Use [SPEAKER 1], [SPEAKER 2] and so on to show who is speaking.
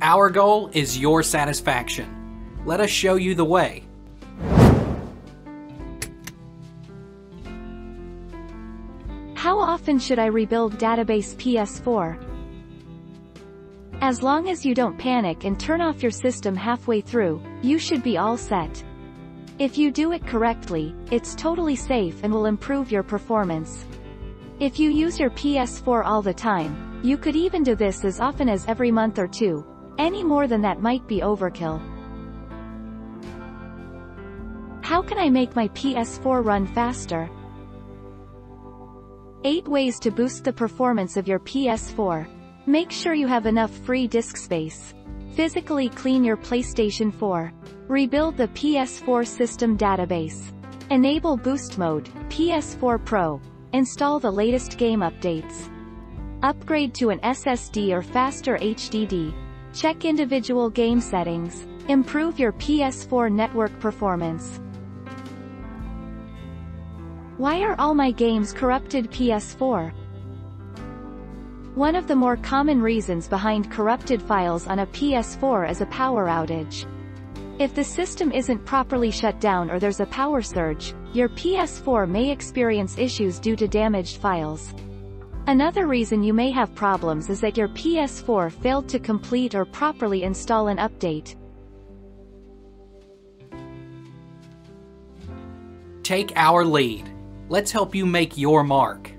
[SPEAKER 1] Our goal is your satisfaction. Let us show you the way.
[SPEAKER 2] How often should I rebuild database PS4? As long as you don't panic and turn off your system halfway through, you should be all set. If you do it correctly, it's totally safe and will improve your performance. If you use your PS4 all the time, you could even do this as often as every month or two. Any more than that might be overkill. How can I make my PS4 run faster? 8 ways to boost the performance of your PS4. Make sure you have enough free disk space. Physically clean your PlayStation 4. Rebuild the PS4 system database. Enable boost mode, PS4 Pro. Install the latest game updates. Upgrade to an SSD or faster HDD. Check individual game settings. Improve your PS4 network performance. Why are all my games corrupted PS4? One of the more common reasons behind corrupted files on a PS4 is a power outage. If the system isn't properly shut down or there's a power surge, your PS4 may experience issues due to damaged files. Another reason you may have problems is that your PS4 failed to complete or properly install an update.
[SPEAKER 1] Take our lead. Let's help you make your mark.